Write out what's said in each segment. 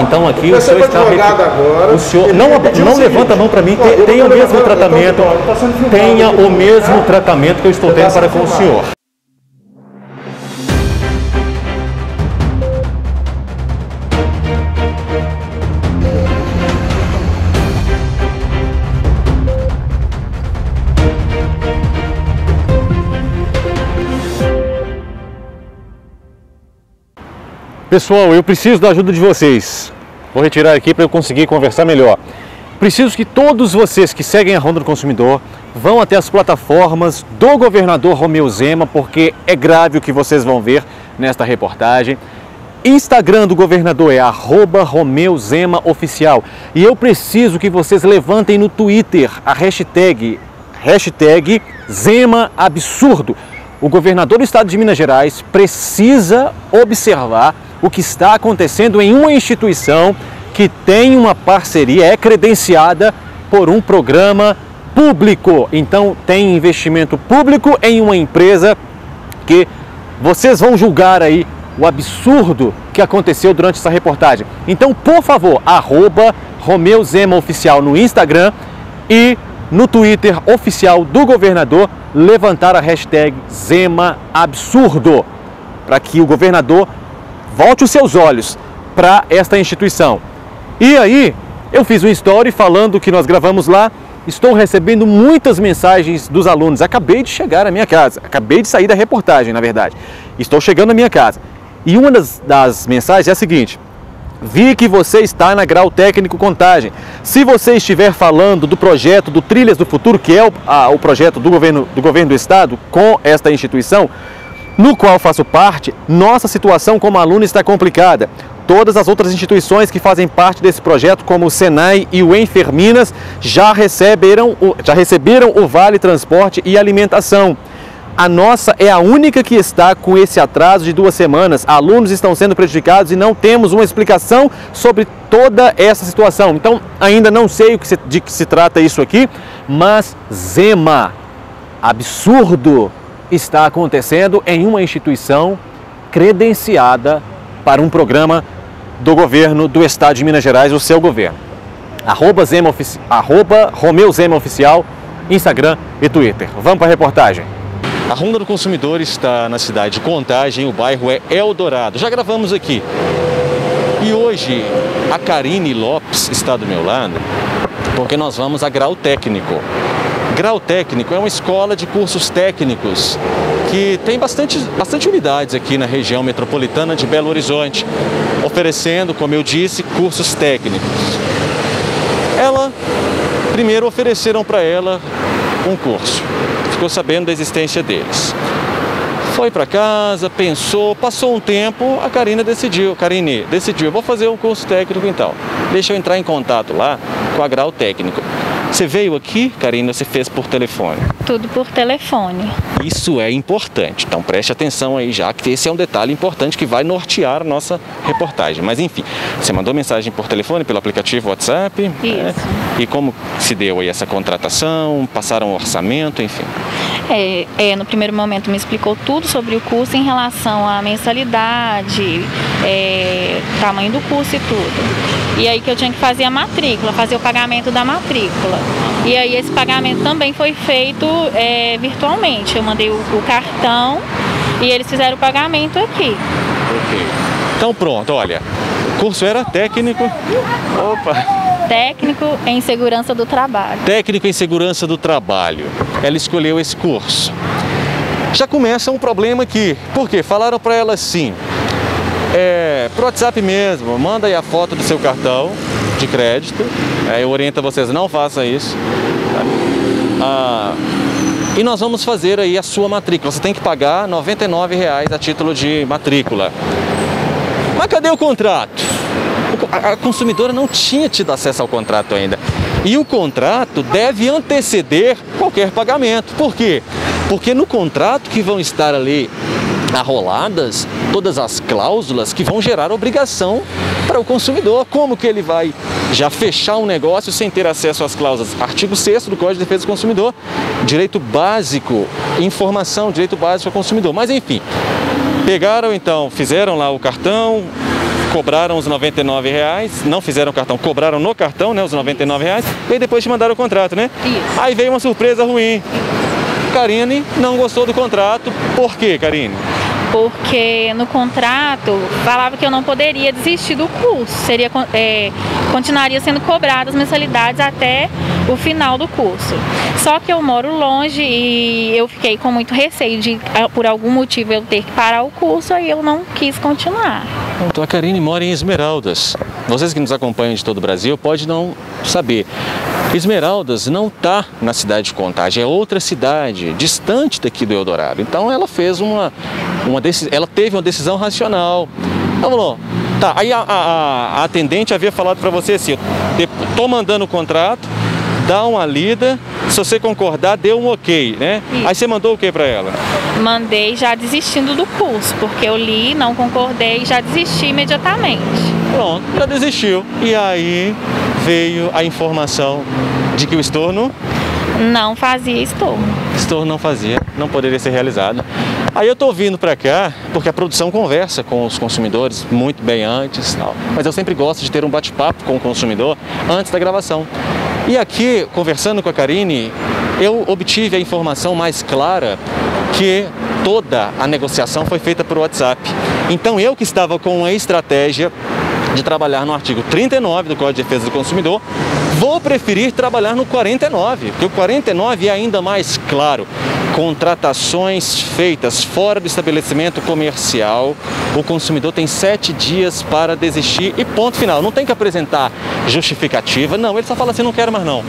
Então aqui o senhor está agora, o senhor não, não levanta a mão para mim, tenha o mesmo tratamento, tá tenha o mesmo tratamento que eu estou tendo para com o senhor. Pessoal, eu preciso da ajuda de vocês. Vou retirar aqui para eu conseguir conversar melhor. Preciso que todos vocês que seguem a Ronda do Consumidor vão até as plataformas do governador Romeu Zema, porque é grave o que vocês vão ver nesta reportagem. Instagram do governador é arroba Romeu Zema Oficial. E eu preciso que vocês levantem no Twitter a hashtag, hashtag Zema Absurdo. O governador do estado de Minas Gerais precisa observar o que está acontecendo em uma instituição que tem uma parceria, é credenciada por um programa público. Então tem investimento público em uma empresa que vocês vão julgar aí o absurdo que aconteceu durante essa reportagem. Então, por favor, arroba Romeu Zema Oficial no Instagram e no Twitter oficial do governador levantar a hashtag Zema Absurdo para que o governador volte os seus olhos para esta instituição. E aí, eu fiz um story falando que nós gravamos lá. Estou recebendo muitas mensagens dos alunos. Acabei de chegar à minha casa, acabei de sair da reportagem, na verdade. Estou chegando à minha casa. E uma das, das mensagens é a seguinte: Vi que você está na Grau Técnico Contagem. Se você estiver falando do projeto do Trilhas do Futuro, que é o, a, o projeto do governo, do governo do Estado com esta instituição, no qual faço parte, nossa situação como aluno está complicada. Todas as outras instituições que fazem parte desse projeto, como o Senai e o Enferminas, já receberam, já receberam o Vale Transporte e Alimentação. A nossa é a única que está com esse atraso de duas semanas. Alunos estão sendo prejudicados e não temos uma explicação sobre toda essa situação. Então, ainda não sei de que se trata isso aqui, mas Zema, absurdo está acontecendo em uma instituição credenciada para um programa do governo do estado de Minas Gerais, o seu governo. Arroba, Zema, arroba Romeu Zema Oficial, Instagram e Twitter. Vamos para a reportagem. A Ronda do Consumidor está na cidade de Contagem, o bairro é Eldorado. Já gravamos aqui. E hoje a Karine Lopes está do meu lado, porque nós vamos a grau técnico. Grau Técnico é uma escola de cursos técnicos que tem bastante, bastante unidades aqui na região metropolitana de Belo Horizonte, oferecendo, como eu disse, cursos técnicos. Ela, primeiro ofereceram para ela um curso, ficou sabendo da existência deles. Foi para casa, pensou, passou um tempo, a Karina decidiu, Karine decidiu, vou fazer um curso técnico então. Deixa eu entrar em contato lá com a Grau Técnico. Você veio aqui, Karina, você fez por telefone? Tudo por telefone. Isso é importante, então preste atenção aí já, que esse é um detalhe importante que vai nortear a nossa reportagem. Mas enfim, você mandou mensagem por telefone, pelo aplicativo WhatsApp? Isso. É? E como se deu aí essa contratação? Passaram o orçamento, enfim? É, é, no primeiro momento me explicou tudo sobre o curso em relação à mensalidade, é, tamanho do curso e tudo. E aí que eu tinha que fazer a matrícula, fazer o pagamento da matrícula. E aí esse pagamento também foi feito é, virtualmente. Eu mandei o, o, cartão e eles fizeram o pagamento aqui. Ok. Então pronto, olha. O curso era técnico. Opa! Técnico em Segurança do Trabalho. Técnico em Segurança do Trabalho. Ela escolheu esse curso. Já começa um problema aqui. Por quê? Falaram para ela assim, é, pro WhatsApp mesmo, manda aí a foto do seu cartão de crédito. É, eu oriento vocês, não façam isso. Ah, e nós vamos fazer aí a sua matrícula. Você tem que pagar R$ 99,00 a título de matrícula. Mas cadê o contrato? A consumidora não tinha tido acesso ao contrato ainda. E o contrato deve anteceder qualquer pagamento. Por quê? Porque no contrato que vão estar ali arroladas todas as cláusulas que vão gerar obrigação para o consumidor. Como que ele vai já fechar um negócio sem ter acesso às cláusulas? Artigo 6 do Código de Defesa do Consumidor, direito básico, informação, direito básico ao consumidor. Mas enfim, pegaram então, fizeram lá o cartão, cobraram os 99 reais, não fizeram o cartão, cobraram no cartão, né, os 99 reais, e depois te mandaram o contrato, né? Isso. Aí veio uma surpresa ruim. Karine não gostou do contrato. Por quê, Karine? Porque no contrato falava que eu não poderia desistir do curso, seria é, continuaria sendo cobradas mensalidades até o final do curso. Só que eu moro longe e eu fiquei com muito receio de, por algum motivo, eu ter que parar o curso e eu não quis continuar. Então a Karine mora em Esmeraldas. Vocês que nos acompanham de todo o Brasil podem não saber. Esmeraldas não está na cidade de Contagem, é outra cidade, distante daqui do Eldorado. Então ela fez uma, uma ela teve uma decisão racional. Ela falou, tá, aí a, a, a atendente havia falado para você assim, tô mandando o contrato, dá uma lida, se você concordar, dê um ok, né? Isso. Aí você mandou o que para ela? Mandei já desistindo do curso, porque eu li, não concordei e já desisti imediatamente. Pronto, já desistiu. E aí veio a informação de que o estorno não fazia estorno. Estorno não fazia, não poderia ser realizado. Aí eu tô vindo para cá porque a produção conversa com os consumidores muito bem antes, tal. mas eu sempre gosto de ter um bate-papo com o consumidor antes da gravação. E aqui, conversando com a Karine, eu obtive a informação mais clara que toda a negociação foi feita por WhatsApp. Então eu que estava com a estratégia de trabalhar no artigo 39 do Código de Defesa do Consumidor, vou preferir trabalhar no 49, porque o 49 é ainda mais claro. Contratações feitas fora do estabelecimento comercial, o consumidor tem sete dias para desistir e ponto final. Não tem que apresentar justificativa, não, ele só fala assim, não quero mais não.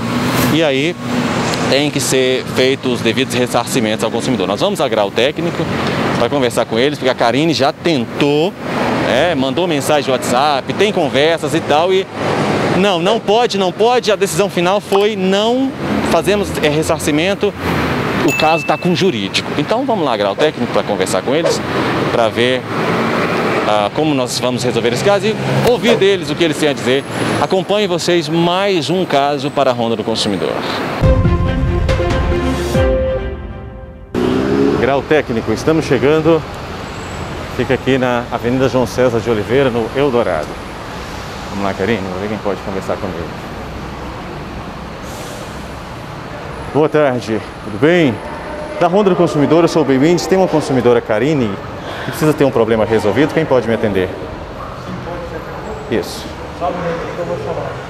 E aí tem que ser feitos os devidos ressarcimentos ao consumidor. Nós vamos agrar o técnico para conversar com eles, porque a Karine já tentou é, mandou mensagem de WhatsApp, tem conversas e tal, e não, não pode, não pode. A decisão final foi não fazemos é, ressarcimento, o caso está com jurídico. Então vamos lá, grau técnico, para conversar com eles, para ver ah, como nós vamos resolver esse caso e ouvir deles o que eles têm a dizer. Acompanhe vocês mais um caso para a Ronda do Consumidor. Grau técnico, estamos chegando Fica aqui na Avenida João César de Oliveira, no Eldorado. Vamos lá, Karine, vamos ver quem pode conversar comigo. Boa tarde, tudo bem? Da Ronda do Consumidor, eu sou o Bem-vindos. Tem uma consumidora, Karine, que precisa ter um problema resolvido. Quem pode me atender? Isso.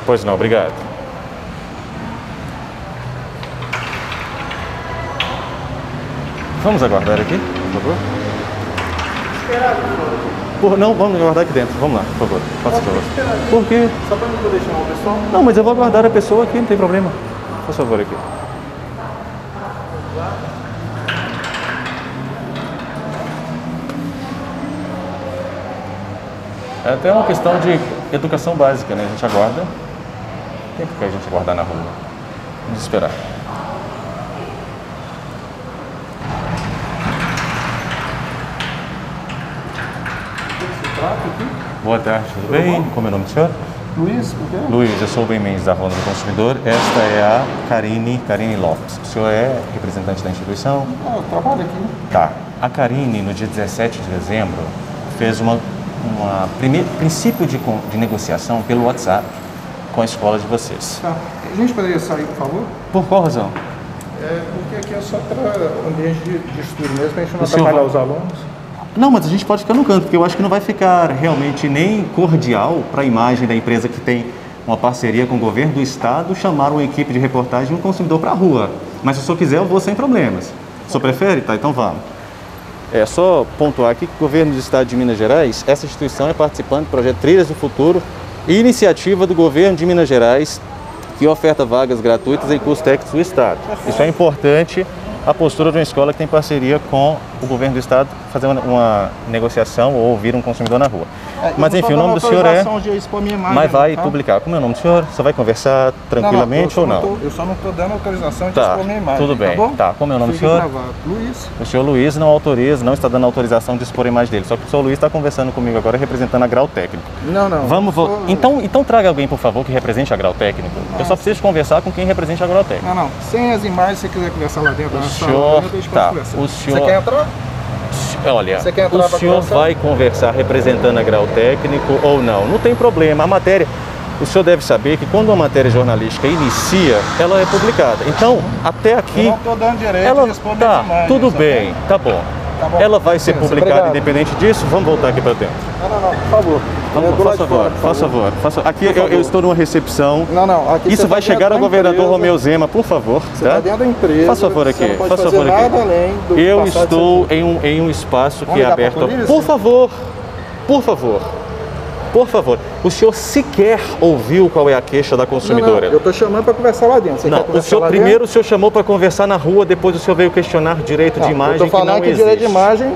Pois não, obrigado. Vamos aguardar aqui, por favor. Por, não, vamos aguardar aqui dentro. Vamos lá, por favor. Faça favor. Por quê? Só para não poder chamar o pessoal? Não, mas eu vou aguardar a pessoa aqui, não tem problema. Por favor, aqui. É até uma questão de educação básica, né? A gente aguarda. Tem que a gente aguardar na rua. Vamos esperar. Boa tarde, tudo bem? Como é o nome do senhor? Luiz, por quê? Luiz, eu sou o Ben Mendes da Ronda do Consumidor. Esta é a Karine, Karine Lopes. O senhor é representante da instituição? Ah, eu trabalho aqui. Tá. A Karine, no dia 17 de dezembro, fez uma, uma primeiro princípio de, de negociação pelo WhatsApp com a escola de vocês. Tá. A gente poderia sair, por favor? Por qual razão? É porque aqui é só para ambiente de, de estudo mesmo, a gente não atrapalhar os alunos. Não, mas a gente pode ficar no canto, porque eu acho que não vai ficar realmente nem cordial para a imagem da empresa que tem uma parceria com o governo do estado chamar uma equipe de reportagem e um consumidor para a rua. Mas se o senhor quiser, eu vou sem problemas. O senhor prefere? Tá, então vamos. É só pontuar aqui que o governo do estado de Minas Gerais, essa instituição é participante do projeto Trilhas do Futuro e iniciativa do governo de Minas Gerais que oferta vagas gratuitas em cursos técnicos do estado. Isso é importante a postura de uma escola que tem parceria com o governo do estado fazer uma, uma negociação ou ouvir um consumidor na rua. É, Mas enfim, o nome do senhor é. Mas vai tá? publicar. Como é o nome do senhor? Você vai conversar tranquilamente não, não, ou não? Tô, eu só não estou dando autorização de tá, expor minha imagem. Tudo bem. Tá, tá. Como é o nome Fique do senhor? Gravado. Luiz. O senhor Luiz não autoriza, não está dando autorização de expor a imagem dele. Só que o senhor Luiz está conversando comigo agora representando a grau técnico. Não, não. Vamos. Sou... Então, então traga alguém, por favor, que represente a grau técnico. Não. Eu só preciso conversar com quem represente a grau técnico. Não, não. Sem as imagens, se você quiser conversar lá dentro, o senhor, sala, tá. O senhor. Você quer entrar? Olha, o senhor conversar? vai conversar representando a grau técnico ou não? Não tem problema. A matéria, o senhor deve saber que quando uma matéria jornalística inicia, ela é publicada. Então, até Eu aqui, não estou dando direito ela de responder tá, as imagens, tudo bem, tá bom. Tá bom. Ela vai ser publicada obrigado. independente disso. Vamos voltar aqui para dentro. Não, não, não, por favor. Vamos, faça fora, favor, por faça favor. Faça... Aqui eu, eu estou numa recepção. Não, não. Isso vai tá chegar ao governador empresa, Romeu Zema, por favor. Você tá? está dentro da empresa. Faça favor aqui, faça favor aqui. Eu estou em um, em um espaço Vamos que é aberto. Por favor, por favor, por favor. O senhor sequer ouviu qual é a queixa da Não, não, consumidora? eu estou chamando para conversar lá dentro. Você Não, o senhor primeiro o senhor chamou para conversar na rua, depois o senhor veio questionar direito dentro? de Não, imagem eu falando que que, não direito de existe. imagem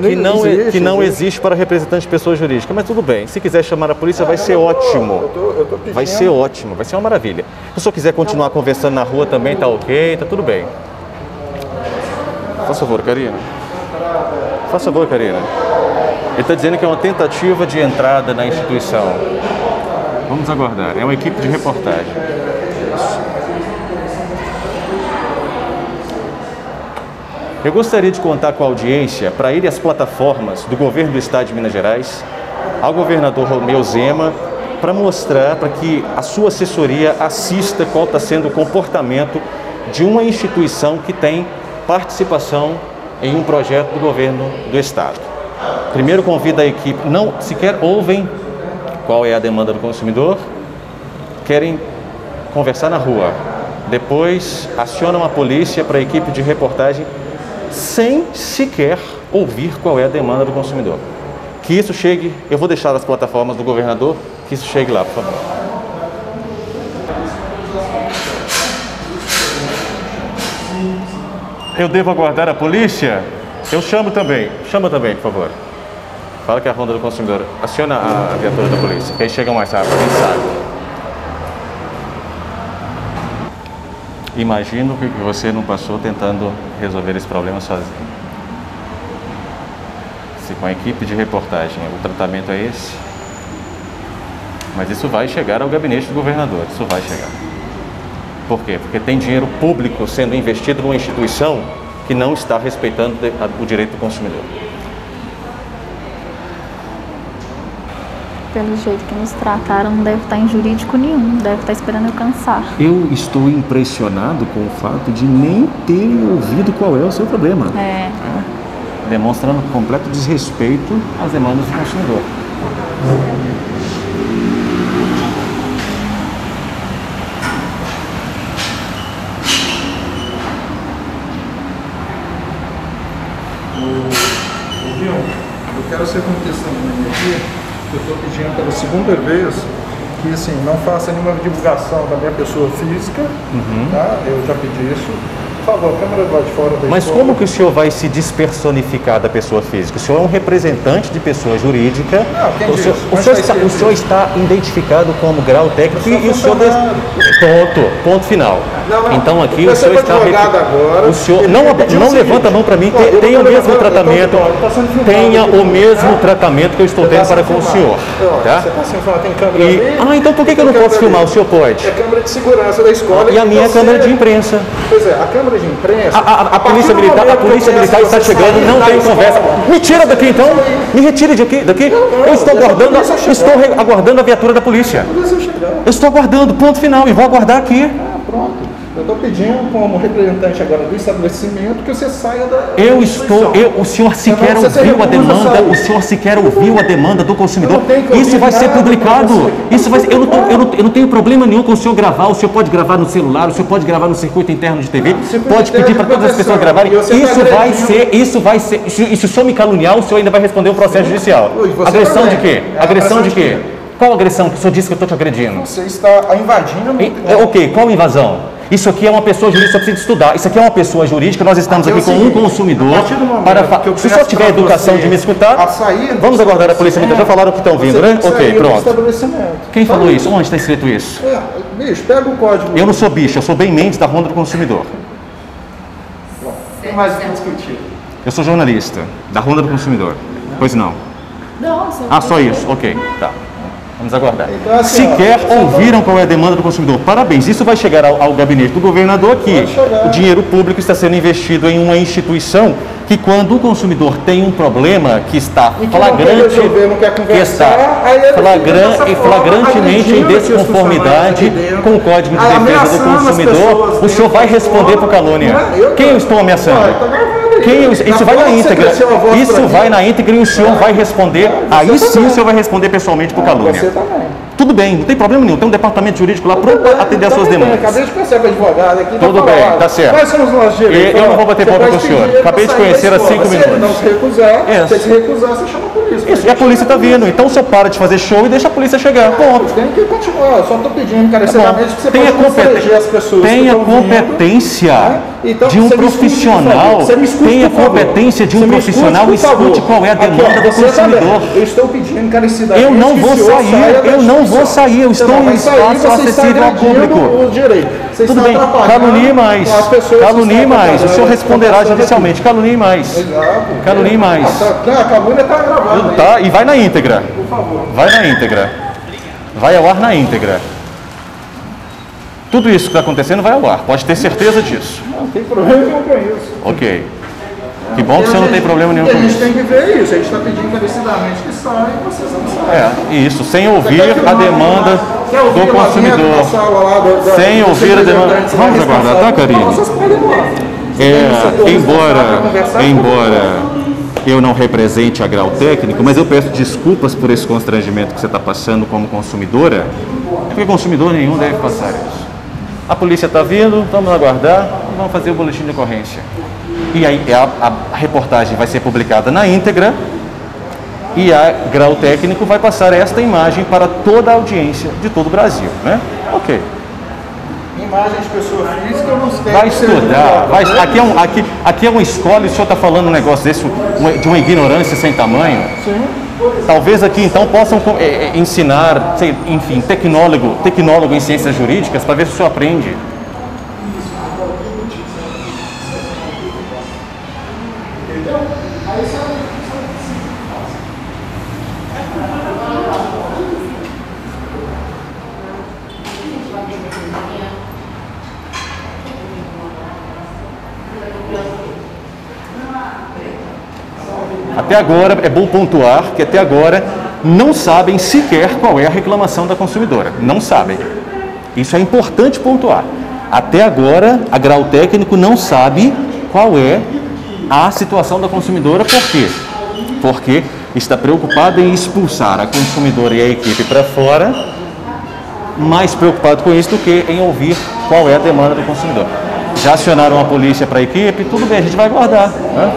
Que não, existe, que não existe. existe para representante de pessoa jurídica, mas tudo bem. Se quiser chamar a polícia, vai ser Eu tô- ótimo. Eu tô, eu tô. Vai ser ótimo, vai ser uma maravilha. Se o senhor quiser continuar conversando na rua também, tá ok, tá tudo bem. Faça favor, Karina. Faça favor, Karina. Ele está dizendo que é uma tentativa de entrada na instituição. Vamos aguardar. É uma equipe de reportagem. Eu gostaria de contar com a audiência para ir às plataformas do governo do Estado de Minas Gerais, ao governador Romeu Zema, para mostrar para que a sua assessoria assista qual está sendo o comportamento de uma instituição que tem participação em um projeto do governo do Estado. Primeiro convida a equipe, não sequer ouvem qual é a demanda do consumidor, querem conversar na rua. Depois acionam a polícia para a equipe de reportagem sem sequer ouvir qual é a demanda do consumidor. Que isso chegue, eu vou deixar as plataformas do governador, que isso chegue lá, por favor. Eu devo aguardar a polícia? Eu chamo também. Chama também, por favor. Fala que é a ronda do consumidor. Aciona a viatura da polícia, que aí chega mais rápido, quem sabe. Imagino que você não passou tentando resolver esse problema sozinho. Se com a equipe de reportagem o tratamento é esse, mas isso vai chegar ao gabinete do governador, isso vai chegar. Por quê? Porque tem dinheiro público sendo investido numa instituição que não está respeitando o direito do consumidor. Pelo jeito que nos trataram, não deve estar em jurídico nenhum, deve estar esperando eu cansar. Eu estou impressionado com o fato de nem ter ouvido qual é o seu problema. É, demonstrando completo desrespeito às demandas do consumidor. Viu? Eu quero ser testemunha aqui, que eu estou pedindo pela segunda vez que assim, não faça nenhuma divulgação da minha pessoa física, tá? Eu já pedi isso. Por favor, câmera do lado de fora da Mas escola. como que o senhor vai se despersonificar da pessoa física? O senhor é um representante de pessoa jurídica. Não, quem o, senhor, o senhor está o senhor está identificado como grau técnico e o senhor. des-. Ponto, ponto final. Não, não. Então aqui o senhor está. agora. O senhor não, não o levanta a mão para mim, não tenha o mesmo tratamento. tá filmado Tenha o mesmo tratamento que eu estou tendo tá para com o senhor. Tá? Você está sendo filmado, tem câmera E- ali? ah, então por que que eu não posso filmar? O senhor pode? É a câmera de segurança da escola. E a que minha é você- câmera de imprensa. Pois é, a câmera de imprensa. A, a- a polícia militar, a polícia militar está chegando, não tem conversa. Me tira daqui então, me retire daqui. daqui. não, Eu estou aguardando, estou aguardando a viatura da polícia. Eu estou aguardando, ponto final, e vou aguardar aqui. Ah, pronto. Eu estou pedindo, como representante agora do estabelecimento, que você saia da. Eu estou, eu, o senhor sequer se ouviu a demanda, o senhor sequer ouviu a demanda do consumidor. Não Isso vai ser publicado. Isso vai ser, eu, não tô- eu, não, eu não tenho problema nenhum com o senhor gravar. O senhor pode gravar no celular, o senhor pode gravar no circuito interno de TV, circuito pode pedir para de todas as pessoas gravarem. Tá Isso vai ser, isso vai ser. E se o senhor me caluniar, o senhor ainda vai responder um processo judicial. Ui, você Agressão de também. quê? É, Agressão de de quê? Qual agressão que o senhor disse que eu estou te agredindo? Você está invadindo. E- é, ok, qual invasão? Isso aqui é uma pessoa jurídica, só precisa estudar. Isso aqui é uma pessoa jurídica, nós estamos Aqui com um consumidor para fa- que eu Se peço tiver educação de me escutar, vamos aguardar a polícia militar. Já falaram que estão vindo, né? Ok, pronto. Quem falou isso? Onde está escrito isso? É, bicho, pega o código. Eu não sou bicho, eu sou bem Mendes da Ronda do Consumidor. Tem mais o que discutir. Eu sou jornalista da Ronda do Consumidor. Pois não. Nossa, Ah, só isso. Ok, tá. Vamos aguardar. Então, assim, Sequer ó, ouviram qual é a demanda do consumidor. Parabéns, isso vai chegar ao, ao gabinete do governador chegar. O dinheiro público está sendo investido em uma instituição que quando o consumidor tem um problema que está que não flagrante, resolver, não que está flagran- e flagrantemente em desconformidade com o Código de Defesa do Consumidor, pessoas o senhor vai responder por calúnia. Não Quem eu estou ameaçando? Tá. Quem eu- isso vai na íntegra. Isso vai na íntegra e o senhor vai responder. Aí você sim o senhor vai responder pessoalmente por calúnia. Você também. Tudo bem, não tem problema nenhum. Tem um departamento jurídico lá pronto para atender as suas Também, demandas. Acabei de conhecer com o advogado aqui. Tudo tá bem, tá certo. Quais são os nossos direitos? Eu não vou bater boca com o senhor. Acabei de conhecer há cinco escola. Se minutos. não se recusar, se recusar, você chama a polícia. Isso, e a polícia está vindo. Então o senhor para de fazer show e deixa a polícia chegar. Ponto. Tem que continuar, eu só estou pedindo encarecidamente que você Tenha, pode competen- proteger as pessoas que tenha competência né? Então, de um escute, profissional. escute, Tenha competência de um escute, profissional. favor. Escute qual é a Aqui, ó, demanda do também. consumidor. Eu estou pedindo Eu não vou sair, eu não vou sair, eu estou em espaço acessível ao público. Tudo bem, calunie mais. Calunie mais. O senhor responderá judicialmente. Calunie mais. Calunie mais. Tá- A calúnia está gravada. Tá? E vai na íntegra. Por favor. Vai na íntegra. Vai ao ar na íntegra. Tudo isso que está acontecendo vai ao ar. Pode ter certeza disso. Não tem problema nenhum com isso. Ok. Que bom que senhor não tem problema nenhum E a com gente isso. tem que ver isso. A gente está pedindo encarecidamente que saia e vocês não saem. É, isso, sem ouvir a demanda do consumidor. Sem ouvir a demanda- Vamos lá aguardar, tá? Karine? É, embora, embora eu não represente a grau técnico, mas eu peço desculpas por esse constrangimento que você está passando como consumidora, porque consumidor nenhum deve passar isso. A polícia está vindo, vamos aguardar e vamos fazer o boletim de ocorrência. E aí a, a reportagem vai ser publicada na íntegra e a grau técnico vai passar esta imagem para toda a audiência de todo o Brasil, né? Ok. Imagem de pessoa física, eu não sei. Vai estudar, vai, aqui, é um, aqui, aqui é uma escola e o senhor está falando um negócio desse, de uma ignorância sem tamanho. Talvez aqui então possam eh, eh, ensinar, enfim, tecnólogo, tecnólogo em ciências jurídicas para ver se o senhor aprende. Até agora, é bom pontuar que até agora não sabem sequer qual é a reclamação da consumidora. Não sabem. Isso é importante pontuar. Até agora, a grau técnico não sabe qual é a situação da consumidora. Por quê? Porque está preocupado em expulsar a consumidora e a equipe para fora, mais preocupado com isso do que em ouvir qual é a demanda do consumidor. Já acionaram a polícia para a equipe, tudo bem, a gente vai guardar. Né?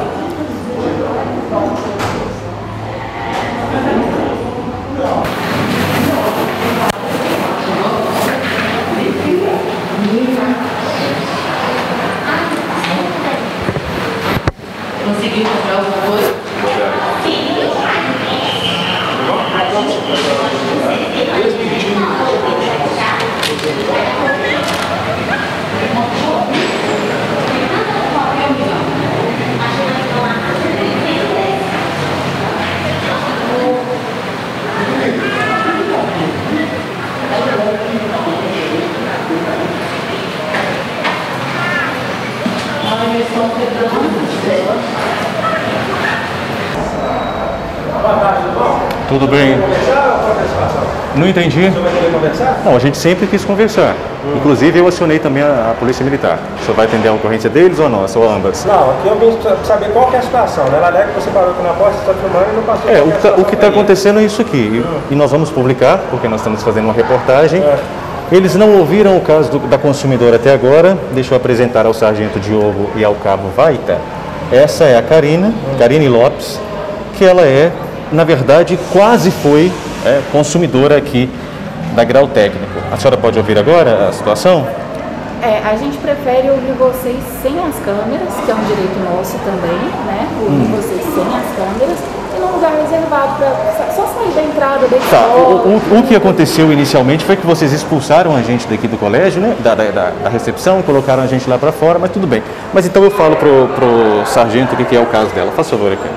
Conseguiu comprar alguma coisa? Tudo bem. Não entendi. Não, a gente sempre quis conversar. Inclusive, eu acionei também a, a Polícia Militar. Senhor vai atender a ocorrência deles ou nossa, ou ambas? Não, aqui eu vim sa- saber qual que é a situação, né? Ela alega que você parou aqui na porta, você está filmando e não passou. É, o que tá- está mim. acontecendo é isso aqui. E, e nós vamos publicar, porque nós estamos fazendo uma reportagem. Eles não ouviram o caso do- da consumidora até agora. Deixa eu apresentar ao Sargento Diogo e ao Cabo Vaita. Essa é a Karina, Karine Lopes, que ela é, na verdade, quase foi é, consumidora aqui da Grau Técnico. A senhora pode ouvir agora a situação? É, a gente prefere ouvir vocês sem as câmeras, que é um direito nosso também, né? Ouvir vocês sem as câmeras e num lugar reservado para só sair da entrada da Tá, escola. o, o- o que aconteceu inicialmente foi que vocês expulsaram a gente daqui do colégio, né? Da, da, da- da recepção, colocaram a gente lá para fora, mas tudo bem. Mas então eu falo pro, pro sargento o que que é o caso dela. Faz favor aqui.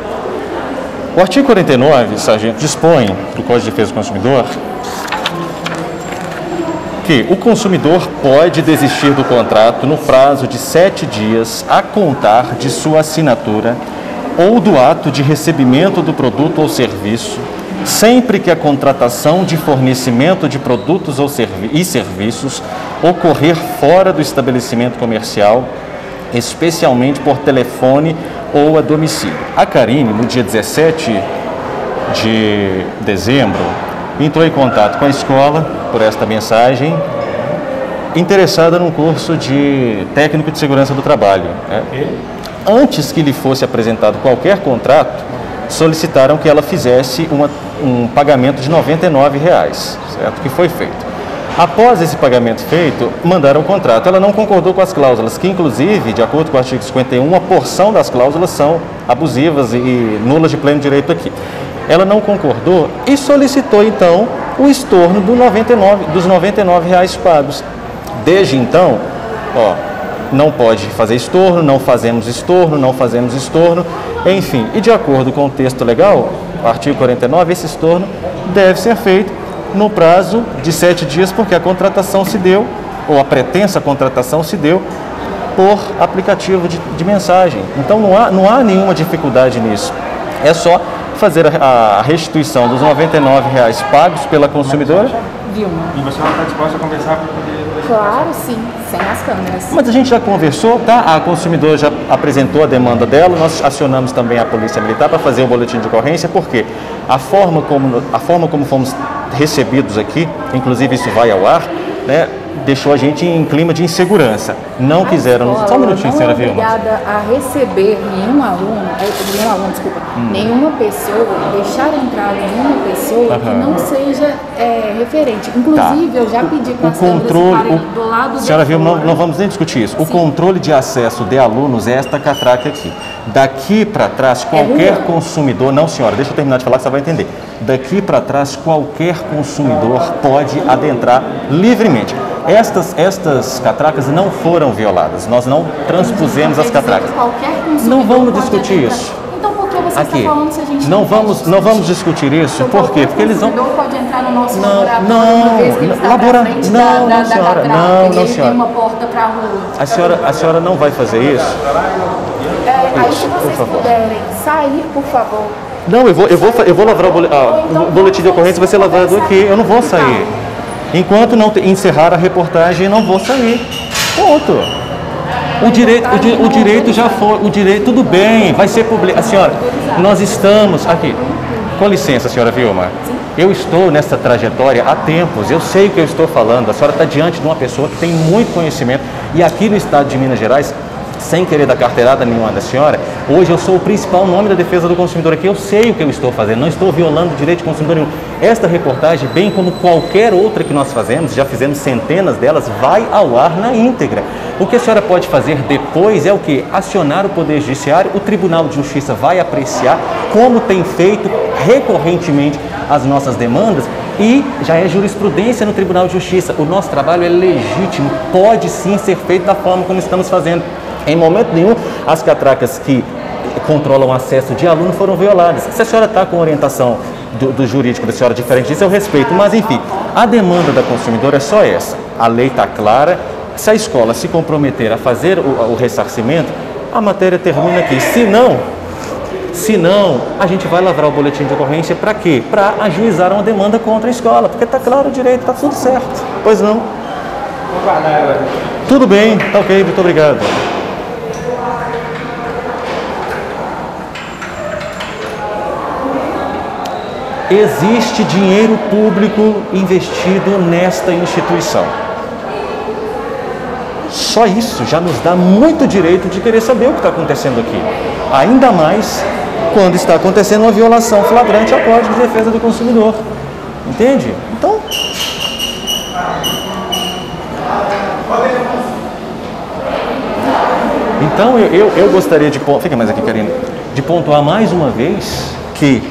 O artigo 49, sargento, dispõe do Código de Defesa do Consumidor que o consumidor pode desistir do contrato no prazo de sete dias a contar de sua assinatura ou do ato de recebimento do produto ou serviço, sempre que a contratação de fornecimento de produtos ou servi e serviços ocorrer fora do estabelecimento comercial, especialmente por telefone ou a domicílio. A Karine, no dia 17 de dezembro, entrou em contato com a escola por esta mensagem, interessada num curso de técnico de segurança do trabalho. né? Antes que lhe fosse apresentado qualquer contrato, solicitaram que ela fizesse uma- um pagamento de 99 reais, certo? Que foi feito. Após esse pagamento feito, mandaram o contrato. Ela não concordou com as cláusulas, que inclusive, de acordo com o artigo 51, uma porção das cláusulas são abusivas e nulas de pleno direito aqui. Ela não concordou e solicitou então o estorno do 99, dos 99 reais pagos. Desde então, ó, não pode fazer estorno, não fazemos estorno, não fazemos estorno, enfim. E de acordo com o texto legal, artigo 49, esse estorno deve ser feito no prazo de sete dias, porque a contratação se deu, ou a pretensa contratação se deu, por aplicativo de, de mensagem. Então não há, não há nenhuma dificuldade nisso. É só fazer a, a restituição dos 99 reais pagos pela consumidora Vilma. E você não está disposta a conversar para poder... Claro, sim, sem as câmeras. Mas a gente já conversou, tá? A consumidora já apresentou a demanda dela, nós acionamos também a Polícia Militar para fazer o boletim de ocorrência, porque a forma como, a forma como fomos recebidos aqui, inclusive isso vai ao ar, né, deixou a gente em clima de insegurança. Não quiseram. A escola Só um minutinho, não senhora é Vilma. obrigada a receber nenhum aluno, eh, nenhum aluno, desculpa, Hum. nenhuma pessoa, deixar entrar nenhuma pessoa que não seja eh, referente. Inclusive, eu já pedi para O controle, o, do lado senhora viu, não, não vamos nem discutir isso. O controle de acesso de alunos é esta catraca aqui. Daqui para trás, qualquer rua. consumidor, não senhora, deixa eu terminar de falar que você vai entender. Daqui para trás, qualquer consumidor pode adentrar livremente. Estas, estas catracas não foram violadas, nós não transpusemos as catracas. Não vamos discutir isso. Então por que você Aqui, está falando se a gente não pode vamos, não vamos discutir? isso, Então, por quê? Porque eles vão, pode entrar no nosso Não, laboratório não, não, da, não, da, senhora, não, não, senhora. uma porta para a rua. a senhora, a senhora não vai fazer isso? É, aí se Por vocês favor. puderem sair, por favor. Não, eu vou, eu vou, eu vou lavrar o, bole- ah, o boletim de ocorrência, vai ser lavrado aqui. Eu não vou sair. Enquanto não encerrar a reportagem, não vou sair. Ponto. O direito, o, di- o direito já foi, o direito, tudo bem, vai ser publicado. A senhora, nós estamos aqui. Com licença, senhora Vilma. Eu estou nessa trajetória há tempos, eu sei o que eu estou falando. A senhora está diante de uma pessoa que tem muito conhecimento. E aqui no estado de Minas Gerais, sem querer dar carteirada nenhuma da senhora, hoje eu sou o principal nome da defesa do consumidor aqui. Eu sei o que eu estou fazendo, não estou violando o direito de consumidor nenhum. Esta reportagem, bem como qualquer outra que nós fazemos, já fizemos centenas delas, vai ao ar na íntegra. O que a senhora pode fazer depois é o que? Acionar o Poder Judiciário, o Tribunal de Justiça vai apreciar, como tem feito recorrentemente as nossas demandas, e já é jurisprudência no Tribunal de Justiça. O nosso trabalho é legítimo, pode sim ser feito da forma como estamos fazendo. Em momento nenhum, as catracas que controlam o acesso de aluno foram violadas. Se a senhora está com orientação do, do jurídico da senhora diferente disso, eu respeito. Mas, enfim, a demanda da consumidora é só essa. A lei está clara. Se a escola se comprometer a fazer o, o ressarcimento, a matéria termina aqui. Se não, se não, a gente vai lavrar o boletim de ocorrência para quê? Para ajuizar uma demanda contra a escola, porque está claro o direito, está tudo certo. Pois não? Tudo bem, tá ok, muito obrigado. Existe dinheiro público investido nesta instituição. Só isso já nos dá muito direito de querer saber o que está acontecendo aqui. Ainda mais quando está acontecendo uma violação flagrante ao Código de Defesa do Consumidor. Entende? Então, Então eu, eu, eu gostaria de fica mais aqui, Karina, de pontuar mais uma vez que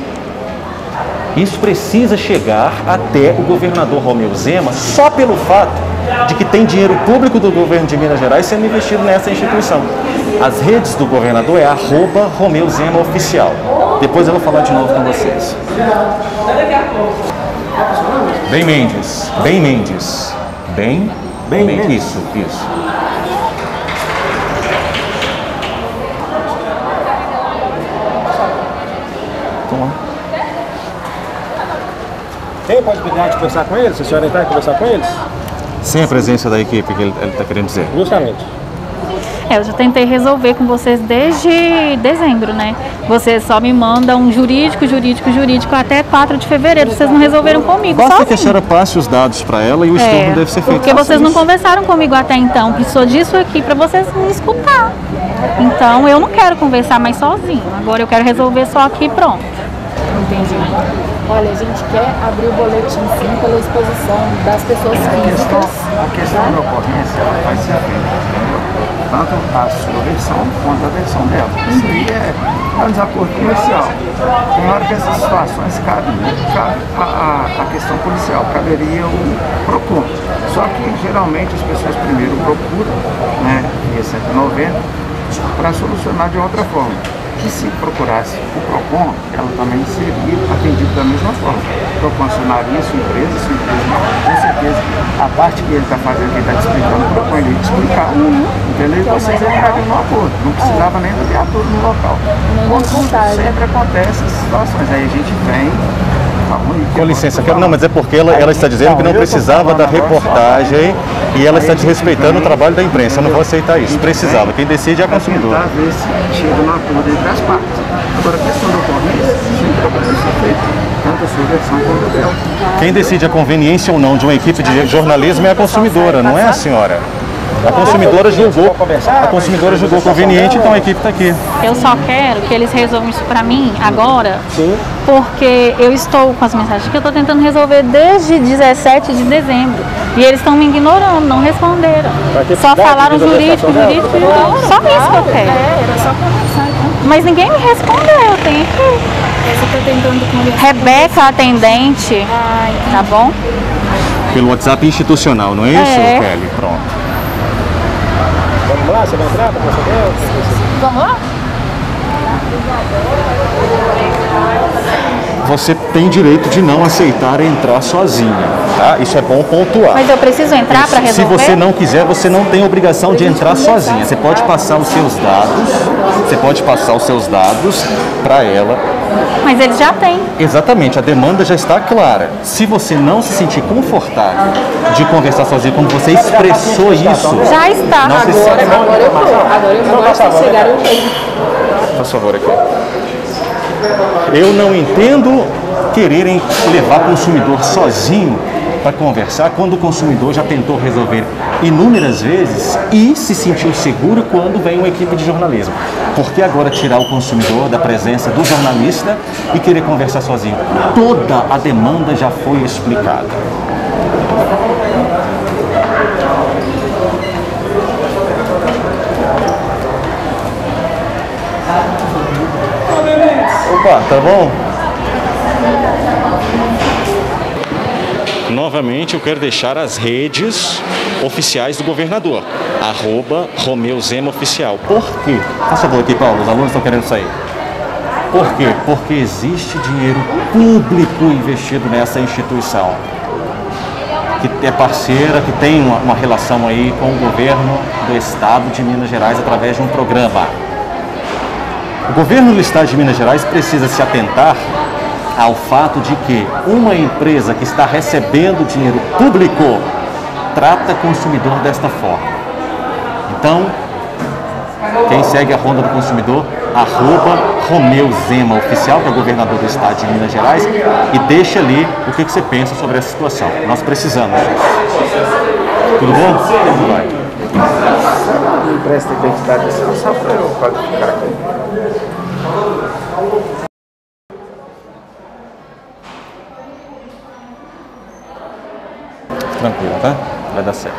isso precisa chegar até o governador Romeu Zema só pelo fato de que tem dinheiro público do governo de Minas Gerais sendo investido nessa instituição. As redes do governador é arroba Romeu Zema Oficial. Depois eu vou falar de novo com vocês. Bem Mendes. Bem Mendes. Bem. Bem Mendes. Isso, isso. Tem possibilidade de conversar com eles? Se a senhora entrar e conversar com eles? Sem a presença da equipe que ele está querendo dizer. Justamente. É, eu já tentei resolver com vocês desde dezembro, né? Vocês só me mandam um jurídico, jurídico, jurídico até 4 de fevereiro. Vocês não resolveram comigo Basta que a sozinho. senhora passe os dados para ela e o É, estorno deve ser feito. porque vocês não conversaram comigo até então. Precisou disso aqui para vocês me escutar. Então eu não quero conversar mais sozinho. Agora eu quero resolver só aqui e pronto. Entendi. Olha, a gente quer abrir o boletim sim pela exposição das pessoas físicas. A questão da ocorrência ela vai ser feita, entendeu? tanto a sua versão quanto a versão dela. Isso aí é, é um desacordo comercial. Tem hora que essas situações cabem, cabe a, a, a questão policial, caberia o PROCON. Só que geralmente as pessoas primeiro procuram, né, via 190, para solucionar de outra forma. Que se procurasse o PROCON, ela também seria atendida da mesma forma. O PROCON acionaria sua empresa, sua empresa, com certeza, a parte que ele está fazendo, que ele está explicando, o PROCON ele ia te explicar. Entendeu? E vocês entrariam no acordo. Não precisava nem do viatura no local. Vontade. Sempre acontece essas situações. Aí a gente vem. Fala, "Ui, que Com licença, aconteceu?" quero, não, mas é porque ela, ela está dizendo que não precisava da reportagem e ela está desrespeitando o trabalho da imprensa. Eu não vou aceitar isso. Precisava. Quem decide é a Para consumidora. tentar ver se chega no acordo entre as partes. Agora, a questão da ocorrência, sempre precisa ser feita, tanto a sua versão quanto a dela. Quem decide a conveniência ou não de uma equipe de jornalismo é a consumidora, não é a senhora. A consumidora julgou, a consumidora julgou conveniente, então a equipe está aqui. Eu só quero que eles resolvam isso pra mim agora, porque eu estou com as mensagens que eu estou tentando resolver desde 17 de dezembro. E eles estão me ignorando, não responderam. Só falaram jurídico, jurídico, jurídico. Só isso que eu quero. É, era só conversar. Então, Mas ninguém me respondeu, eu tenho que. tentando conversar. Rebeca, atendente, Ai, tá bom? Pelo WhatsApp institucional, não é isso, É. Kelly? Pronto. Vamos lá, você vai entrar para? Vamos lá? Você tem direito de não aceitar entrar sozinha, tá? Isso é bom pontuar. Mas eu preciso entrar Se resolver? você não quiser, você não tem obrigação de entrar sozinha. Você pode passar os seus dados, você pode passar os seus dados para ela. Mas eles já têm. Exatamente, a demanda já está clara. Se você não se sentir confortável de conversar sozinho, como você expressou isso, Já está. Não se Agora, agora eu tô. Agora eu agora se chegar eu tenho. Por favor, aqui. Eu não entendo quererem levar o consumidor sozinho para conversar quando o consumidor já tentou resolver inúmeras vezes e se sentiu seguro quando vem uma equipe de jornalismo. Por que agora tirar o consumidor da presença do jornalista e querer conversar sozinho? Toda a demanda já foi explicada. Opa, tá bom? Novamente eu quero deixar as redes oficiais do governador. Arroba Romeu Zema Oficial. Por quê? Faça favor aqui, Paulo, os alunos estão querendo sair. Por quê? Porque existe dinheiro público investido nessa instituição. Que é parceira, que tem uma, uma relação aí com o governo do estado de Minas Gerais através de um programa. O governo do estado de Minas Gerais precisa se atentar ao fato de que uma empresa que está recebendo dinheiro público trata consumidor desta forma. Então, quem segue a Ronda do Consumidor, arroba Romeu Zema Oficial, que é o governador do estado de Minas Gerais, e deixa ali o que, você pensa sobre essa situação. Nós precisamos. Tudo bom? Tudo vai. Empresta identidade só para eu aqui. Tranquilo, tá? Vai dar certo.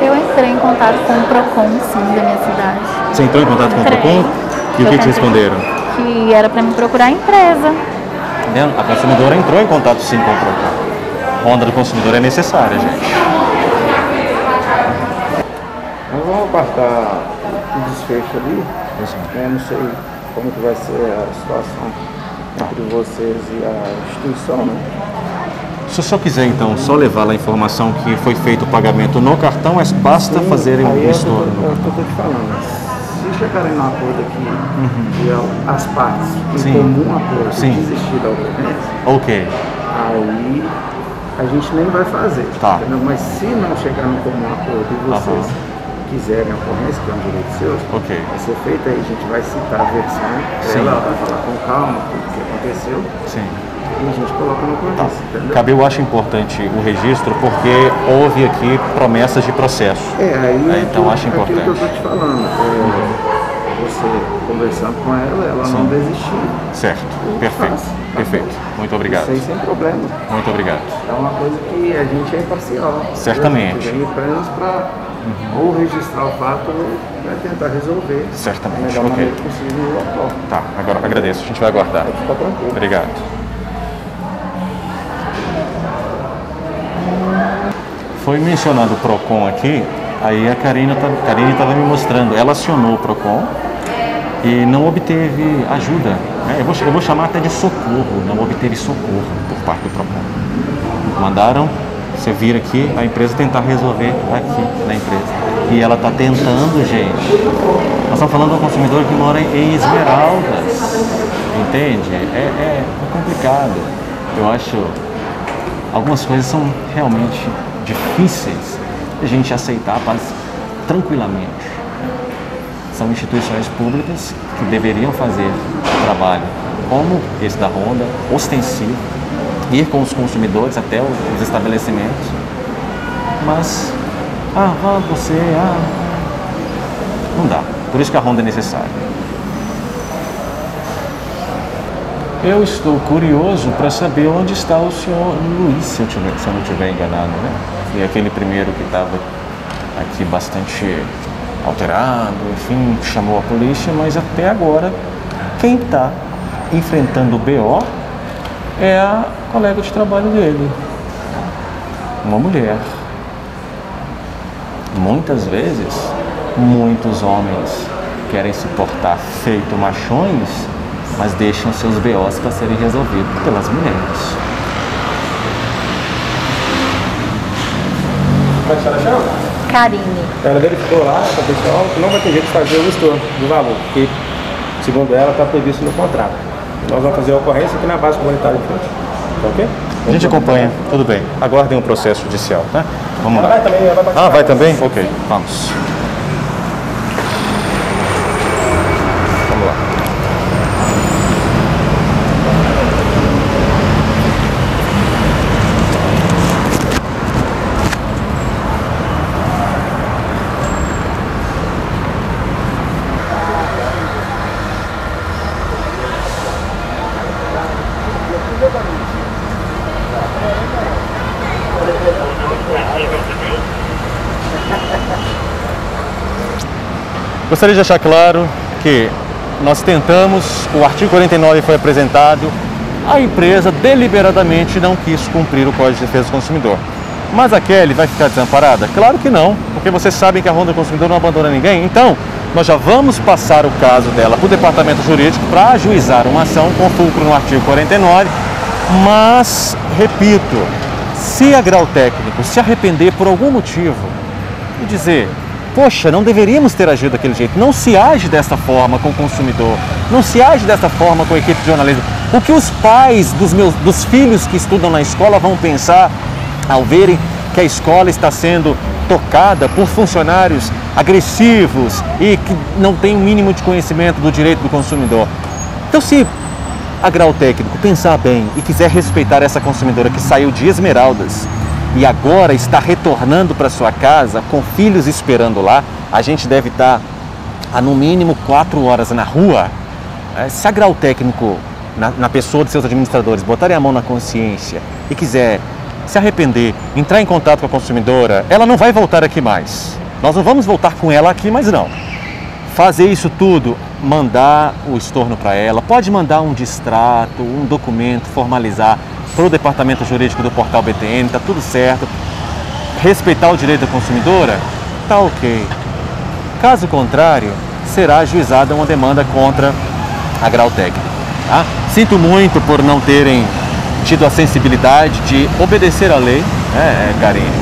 Eu entrei em contato com o PROCON, sim, da minha cidade. Você entrou em contato com o. PROCON? E o Eu que, que te responderam? Que era pra me procurar a empresa. Entendendo? A consumidora entrou em contato sim com o PROCON. Ronda do consumidor é necessária, gente. Nós vamos aguardar o desfecho ali. É, não sei como que vai ser a situação entre vocês e a instituição, né? Se o senhor quiser, então, só levar lá a informação que foi feito o pagamento no cartão, é basta Sim, fazerem aí um é o que eu estouro. tô- é o que eu tô te falando. Se chegarem no acordo aqui e a- as partes em Sim. comum acordo Sim. desistir da ocorrência, Ok, aí a gente nem vai fazer. Tá. entendeu? Mas se não chegar no comum acordo e vocês quiserem a ocorrência, que é um direito seu, Ok. vai ser feito aí, a gente vai citar a versão, Sim. ela vai falar com calma tudo o que aconteceu sim. E a gente coloca no Tá. ocorrência, entendeu? Cabe, eu acho importante o registro porque houve aqui promessas de processo. É, aí É, então acho aquilo que eu importante. tô te falando. é, você conversando com ela, ela não desistir. Certo, perfeito, perfeito. Muito obrigado. Isso aí sem problema. Muito obrigado. É uma coisa que a gente é imparcial. Certamente. Uhum. A gente apenas para ou registrar o fato ou né, tentar resolver Certamente, da melhor ok. maneira possível no local. Tá, agora agradeço. A gente vai aguardar. Fica tranquilo. Obrigado. Foi mencionado o PROCON aqui, aí a tá- Karine estava me mostrando. Ela acionou o PROCON e não obteve ajuda. né? Eu, vou, eu vou chamar até de socorro, não obteve socorro por parte do PROCON. Mandaram você vir aqui, a empresa tentar resolver aqui na empresa. E ela está tentando, gente. Nós estamos falando de um consumidor que mora em Esmeraldas. Entende? É, é- é complicado. Eu acho algumas coisas são realmente difíceis a gente aceitar tranquilamente. São instituições públicas que deveriam fazer trabalho como esse da Honda, ostensivo, ir com os consumidores até os estabelecimentos, mas, ah, você, ah, não dá. Por isso que a Honda é necessária. Eu estou curioso para saber onde está o senhor Luiz, se eu, tiver, se eu não estiver enganado, né? E aquele primeiro que estava aqui bastante alterado, enfim, chamou a polícia, mas até agora quem está enfrentando o BO é a colega de trabalho dele, uma mulher. Muitas vezes, muitos homens querem se portar feito machões, mas deixam seus BOs para serem resolvidos pelas mulheres. Como é que a senhora chama? Karine. Ela verificou lá com o pessoal que não vai ter jeito de fazer o estorno do valor, porque, segundo ela, está previsto no contrato. Nós vamos fazer a ocorrência aqui na base comunitária de frente. Tá ok? A gente acompanha, tudo bem. Aguardem o processo judicial, né? Vamos Ela lá. vai também, ela vai Ah, vai também? Ok. Vamos lá. Gostaria de deixar claro que nós tentamos, o artigo 49 foi apresentado, a empresa deliberadamente não quis cumprir o Código de Defesa do Consumidor. Mas a Kelly vai ficar desamparada? Claro que não, porque vocês sabem que a Ronda Consumidor não abandona ninguém. Então, nós já vamos passar o caso dela para o Departamento Jurídico para ajuizar uma ação com fulcro no artigo 49. Mas, repito, se a grau técnico se arrepender por algum motivo e dizer, poxa, não deveríamos ter agido daquele jeito, não se age dessa forma com o consumidor, não se age dessa forma com a equipe de jornalismo. O que os pais dos meus dos filhos que estudam na escola vão pensar ao verem que a escola está sendo tocada por funcionários agressivos e que não têm o mínimo de conhecimento do direito do consumidor. Então, se a Grau Técnico pensar bem e quiser respeitar essa consumidora que saiu de Esmeraldas e agora está retornando para sua casa com filhos esperando lá, a gente deve estar há no mínimo quatro horas na rua. É, Se a Grau Técnico, na, na pessoa dos seus administradores, botarem a mão na consciência e quiser se arrepender, entrar em contato com a consumidora, ela não vai voltar aqui mais. Nós não vamos voltar com ela aqui mais não fazer isso tudo, mandar o estorno para ela, pode mandar um distrato, um documento, formalizar para o departamento jurídico do portal BTN, tá tudo certo. Respeitar o direito da consumidora, tá ok. Caso contrário, será ajuizada uma demanda contra a grau. Tá? Sinto muito por não terem tido a sensibilidade de obedecer à lei, né, Karine?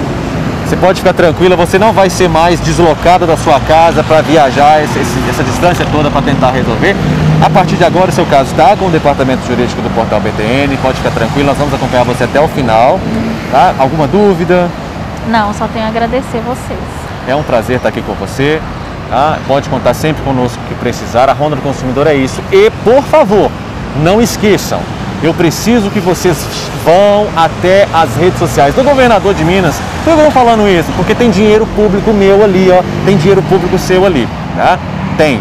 Você pode ficar tranquila, você não vai ser mais deslocada da sua casa para viajar esse, essa distância toda para tentar resolver. A partir de agora, o seu caso está com o departamento jurídico do portal BTN, pode ficar tranquilo, nós vamos acompanhar você até o final. Tá? Alguma dúvida? Não, só tenho a agradecer vocês. É um prazer estar aqui com você. Tá? Pode contar sempre conosco que precisar. A Ronda do Consumidor é isso. E, por favor, não esqueçam, eu preciso que vocês vão até as redes sociais do governador de Minas. Por que eu falando isso? Porque tem dinheiro público meu ali, ó, tem dinheiro público seu ali, tá? Tem.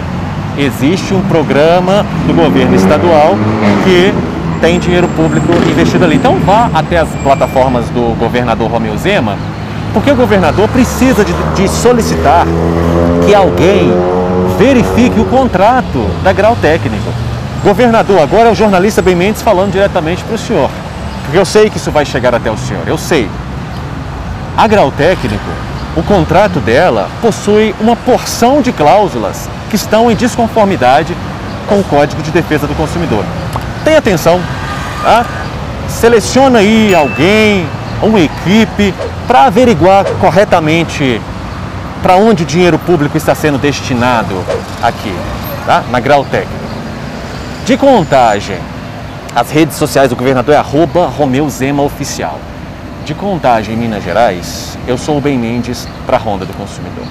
Existe um programa do governo estadual que tem dinheiro público investido ali. Então vá até as plataformas do governador Romeu Zema, porque o governador precisa de, de solicitar que alguém verifique o contrato da grau técnico. Governador, agora é o jornalista Ben Mendes falando diretamente para o senhor, porque eu sei que isso vai chegar até o senhor, eu sei. A Grau Técnico, o contrato dela possui uma porção de cláusulas que estão em desconformidade com o Código de Defesa do Consumidor. Tenha atenção, tá? seleciona aí alguém, uma equipe, para averiguar corretamente para onde o dinheiro público está sendo destinado aqui, tá? na Grau Técnico. De contagem, as redes sociais do governador é arroba Romeu Zema Oficial. De contagem em Minas Gerais, eu sou o Ben Mendes para a Ronda do Consumidor.